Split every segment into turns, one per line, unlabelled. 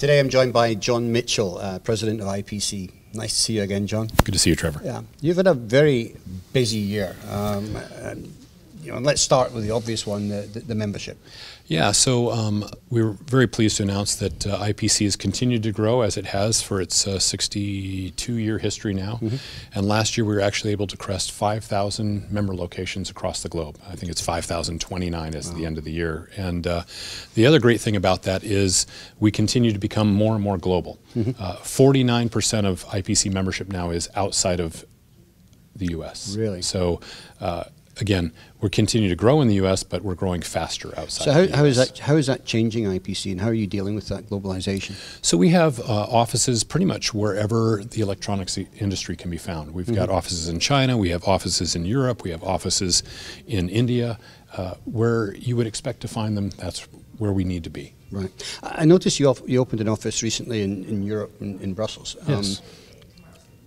Today I'm joined by John Mitchell, uh, President of IPC. Nice to see you again, John.
Good to see you, Trevor.
Yeah, you've had a very busy year. Um, you know, let's start with the obvious one, the, the, the membership.
Yeah, so um, we are very pleased to announce that uh, IPC has continued to grow as it has for its 62-year uh, history now. Mm -hmm. And last year we were actually able to crest 5,000 member locations across the globe. I think it's 5,029 as wow. the end of the year. And uh, the other great thing about that is we continue to become more and more global. 49% mm -hmm. of IPC membership now is outside of the U.S.
Really?
So uh, again, we're continuing to grow in the U.S., but we're growing faster outside.
So how, how is that how is that changing IPC, and how are you dealing with that globalization?
So we have uh, offices pretty much wherever the electronics industry can be found. We've mm -hmm. got offices in China, we have offices in Europe, we have offices in India. Uh, where you would expect to find them, that's where we need to be.
Right. I noticed you, you opened an office recently in, in Europe, in, in Brussels.
Yes.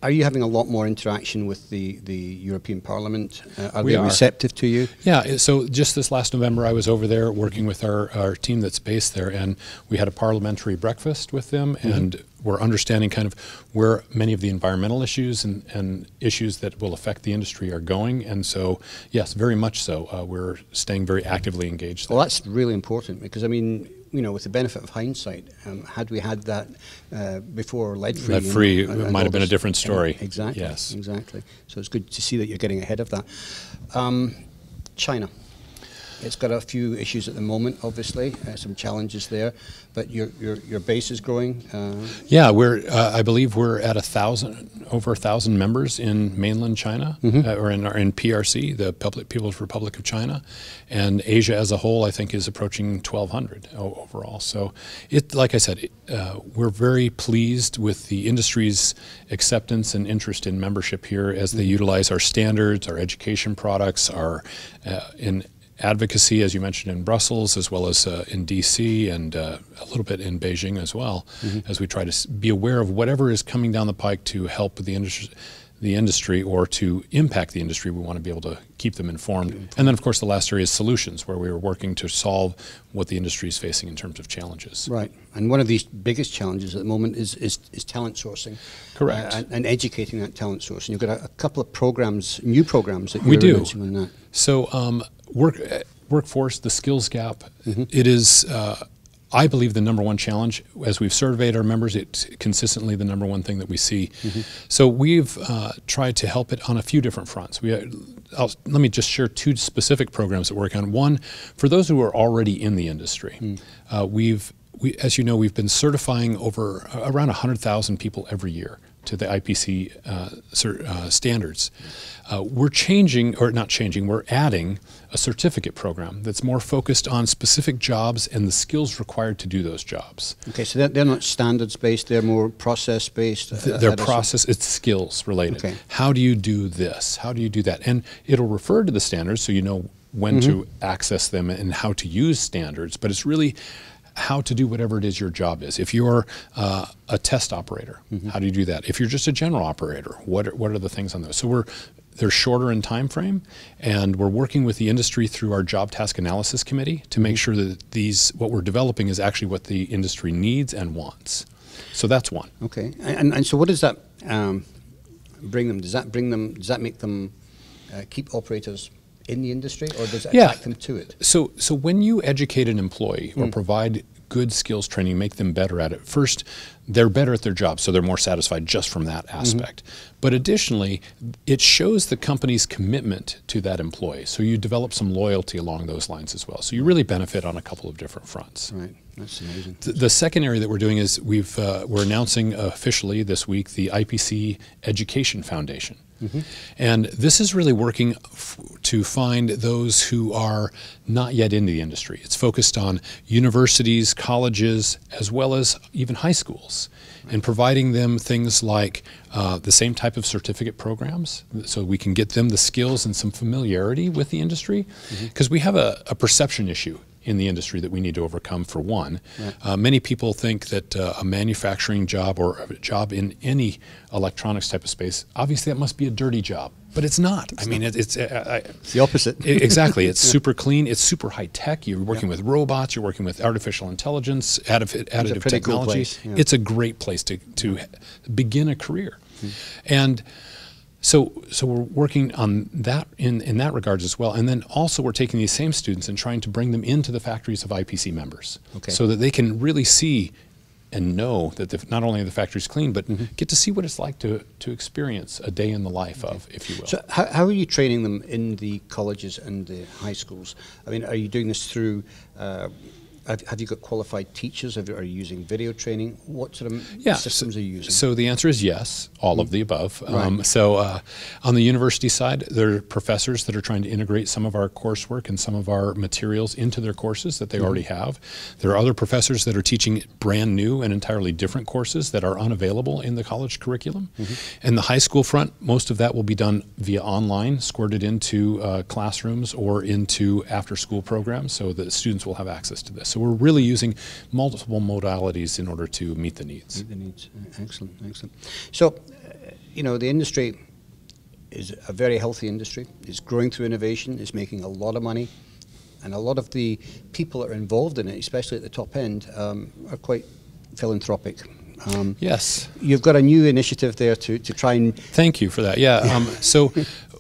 Are you having a lot more interaction with the, the European Parliament? Uh, are we they are. receptive to you?
Yeah, so just this last November, I was over there working with our, our team that's based there, and we had a parliamentary breakfast with them, mm-hmm. and we're understanding kind of where many of the environmental issues and, and issues that will affect the industry are going. And so, yes, very much so. Uh, we're staying very actively engaged.
There. Well, that's really important because, I mean, you know, with the benefit of hindsight, um, had we had that uh, before lead free,
lead free might have been a different story.
Exactly.
Yes.
Exactly. So it's good to see that you're getting ahead of that. Um, China. It's got a few issues at the moment, obviously, uh, some challenges there, but your your, your base is growing. Uh,
yeah, we're uh, I believe we're at a thousand, over a thousand members in mainland China, mm -hmm. or in in PRC, the Public People's Republic of China, and Asia as a whole, I think, is approaching 1,200 overall. So, it like I said, it, uh, we're very pleased with the industry's acceptance and interest in membership here as they mm-hmm. utilize our standards, our education products, our uh, in advocacy, as you mentioned, in Brussels, as well as uh, in DC and uh, a little bit in Beijing as well, mm -hmm. as we try to be aware of whatever is coming down the pike to help the industry. The industry or to impact the industry, we want to be able to keep them informed. And then, of course, the last area is solutions, where we are working to solve what the industry is facing in terms of challenges.
Right. And one of these biggest challenges at the moment is, is, is talent sourcing.
Correct.
Uh, and, and, educating that talent source. And you've got a, a couple of programs, new programs that
we
do.
on that. So um, work workforce, the skills gap, mm-hmm. it is. Uh, I believe the number one challenge, as we've surveyed our members, it's consistently the number one thing that we see. Mm-hmm. So we've uh, tried to help it on a few different fronts. We, uh, let me just share two specific programs that we're on. One, for those who are already in the industry, mm. uh, we've, we, as you know, we've been certifying over uh, around 100,000 people every year to the IPC uh, uh, standards. Uh, we're changing, or not changing, we're adding a certificate program that's more focused on specific jobs and the skills required to do those jobs.
Okay, so they're, they're not standards based, they're more process based?
Uh, they're process, it's skills related. Okay. How do you do this? How do you do that? And it'll refer to the standards so you know when mm -hmm. to access them and how to use standards, but it's really how to do whatever it is your job is. If you're uh, a test operator, mm -hmm. how do you do that? If you're just a general operator, what are, what are the things on those? So we're they're shorter in time frame, and we're working with the industry through our job task analysis committee to make mm-hmm. sure that these what we're developing is actually what the industry needs and wants. So that's one.
Okay, and and so what does that um, bring them? Does that bring them? Does that make them uh, keep operators in the industry, or does it
yeah.
attract them to it?
So, so when you educate an employee or mm. provide good skills training, make them better at it. First, they're better at their job, so they're more satisfied just from that mm-hmm. aspect. Mm-hmm. But additionally, it shows the company's commitment to that employee. So you develop some loyalty along those lines as well. So you really benefit on a couple of different fronts.
Right. That's amazing.
The, the second area that we're doing is we've uh, we're announcing officially this week the IPC Education Foundation. Mm-hmm. And this is really working f- to find those who are not yet into the industry. It's focused on universities, colleges, as well as even high schools, right. and providing them things like uh, the same type of certificate programs so we can get them the skills and some familiarity with the industry. Because mm-hmm. we have a, a perception issue in the industry that we need to overcome for one. Uh, many people think that uh, a manufacturing job or a job in any electronics type of space, obviously that must be a dirty job. But it's not. I mean, it, it's. Uh, I,
It's the opposite.
I- exactly. It's super clean. It's super high tech. You're working with robots. You're working with artificial intelligence, additive, additive
cool
technology.
place, yeah.
It's a great place to, to begin a career. And so, so we're working on that in, in that regards as well. And then also we're taking these same students and trying to bring them into the factories of IPC members
Okay.
so that they can really see and know that the, not only are the factories clean, but
Mm-hmm.
get to see what it's like to, to experience a day in the life of, if you will.
So how, how are you training them in the colleges and the high schools? I mean, are you doing this through, uh, have, you got qualified teachers? Have, are you using video training? What sort of
yeah,
systems
so,
are you using?
So the answer is yes, all of the above. Um, so uh, on the university side, there are professors that are trying to integrate some of our coursework and some of our materials into their courses that they already have. There are other professors that are teaching brand new and entirely different courses that are unavailable in the college curriculum. And the high school front, most of that will be done via online, squirted into uh, classrooms or into after-school programs, so that students will have access to this. So we're really using multiple modalities in order to meet the needs.
Meet the needs. Uh, Excellent, excellent. So, uh, you know, the industry is a very healthy industry. It's growing through innovation. It's making a lot of money, and a lot of the people that are involved in it, especially at the top end, um, are quite philanthropic. Um,
Yes.
You've got a new initiative there to, to try and
Thank you for that. Yeah. Um, so,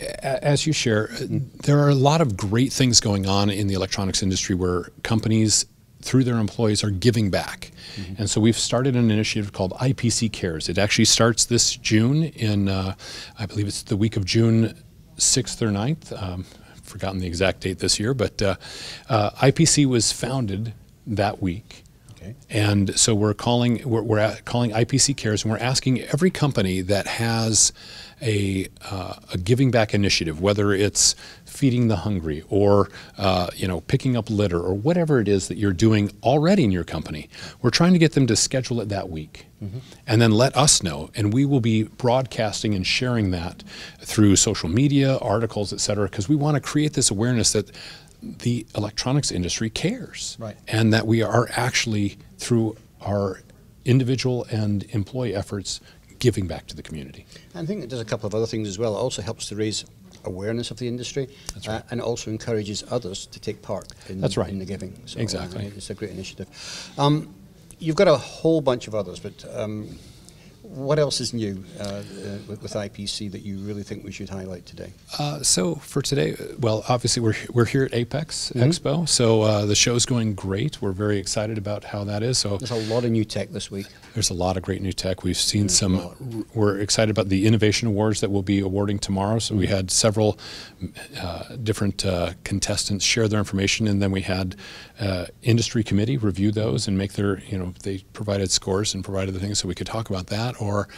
as you share, uh, there are a lot of great things going on in the electronics industry where companies, through their employees, are giving back. And so we've started an initiative called IPC Cares. It actually starts this June in, uh, I believe it's the week of June 6th or 9th. Um, I've forgotten the exact date this year, but uh, uh, IPC was founded that week.
Okay.
And so we're calling we're, we're calling IPC Cares, and we're asking every company that has a uh, a giving back initiative, whether it's feeding the hungry or uh, you know picking up litter or whatever it is that you're doing already in your company, we're trying to get them to schedule it that week, and then let us know, and we will be broadcasting and sharing that through social media, articles, et cetera, because we want to create this awareness that the electronics industry cares
Right.
and that we are actually through our individual and employee efforts giving back to the community.
I think it does a couple of other things as well. It also helps to raise awareness of the industry,
That's
uh, and also encourages others to take part in,
That's right.
in the giving. So, uh,
Exactly.
it's a great initiative. Um, you've got a whole bunch of others, but um, what else is new uh, uh, with, with IPC that you really think we should highlight today?
Uh, so for today, well, obviously we're we're here at Apex Expo, so uh, the show's going great. We're very excited about how that is. So
There's a lot of new tech this week.
There's a lot of great new tech. We've seen some. We're excited about the innovation awards that we'll be awarding tomorrow. So we had several uh, different uh, contestants share their information, and then we had uh, industry committee review those and make their. You know, they provided scores and provided the things so we could talk about that. Or,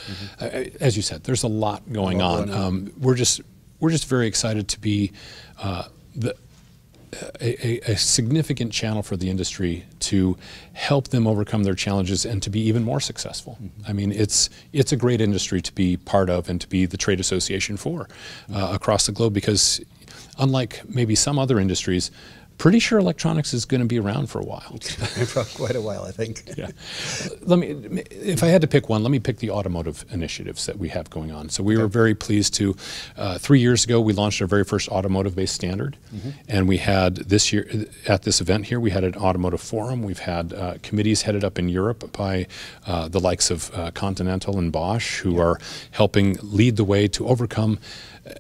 uh, as you said, there's a lot going on. Um, we're just we're just very excited to be uh, the a, a, a significant channel for the industry to help them overcome their challenges and to be even more successful. I mean, it's it's a great industry to be part of and to be the trade association for uh, across the globe because, unlike maybe some other industries, pretty sure electronics is going to be around for a while.
for quite a while, I think.
yeah. Let me, if I had to pick one, let me pick the automotive initiatives that we have going on. So we were very pleased to, uh, three years ago, we launched our very first automotive-based standard, and we had this year at this event here, we had an automotive forum. We've had uh, committees headed up in Europe by uh, the likes of uh, Continental and Bosch, who are helping lead the way to overcome.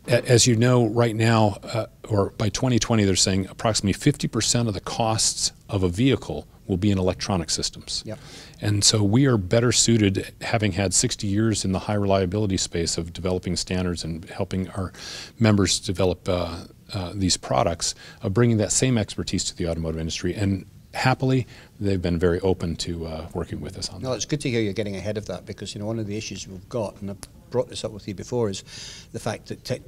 As you know, right now, uh, or by 2020, they're saying approximately 50% of the costs of a vehicle will be in electronic systems.
Yep.
And so we are better suited, having had 60 years in the high reliability space of developing standards and helping our members develop uh, uh, these products, of bringing that same expertise to the automotive industry. And happily, they've been very open to uh, working with us on
No,
that.
it's good to hear you're getting ahead of that because you know one of the issues we've got, and brought this up with you before, is the fact that tech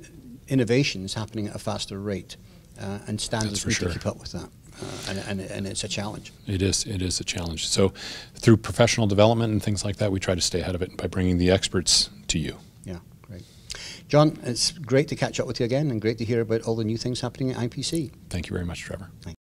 innovation is happening at a faster rate, uh, and standards need
sure.
to keep up with that, uh, and, and, and it's a challenge.
It is. It is a challenge. So, through professional development and things like that, we try to stay ahead of it by bringing the experts to you.
Yeah, great. John, it's great to catch up with you again, and great to hear about all the new things happening at IPC.
Thank you very much, Trevor.
Thank